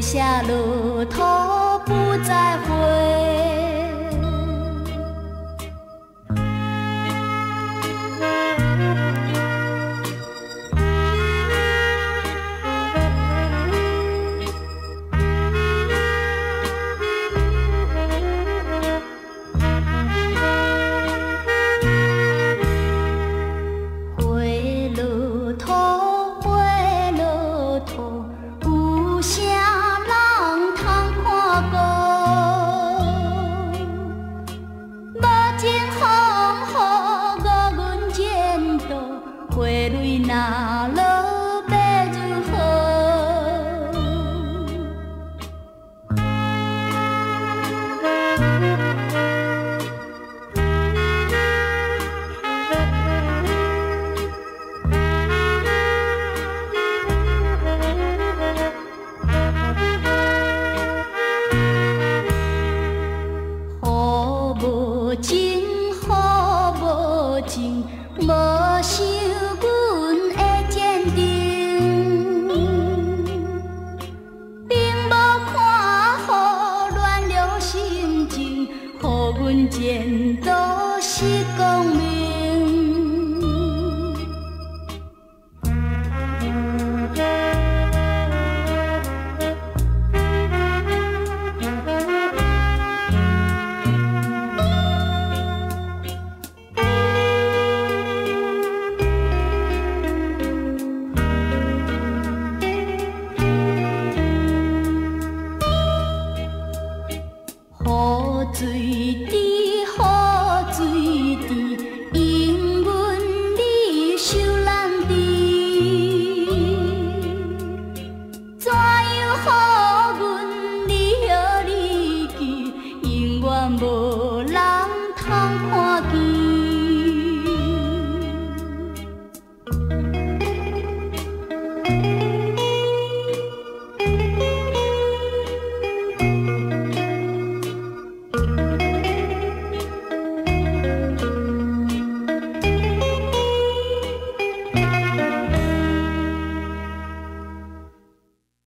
下路头不在乎。雨落要如何？无情，无。un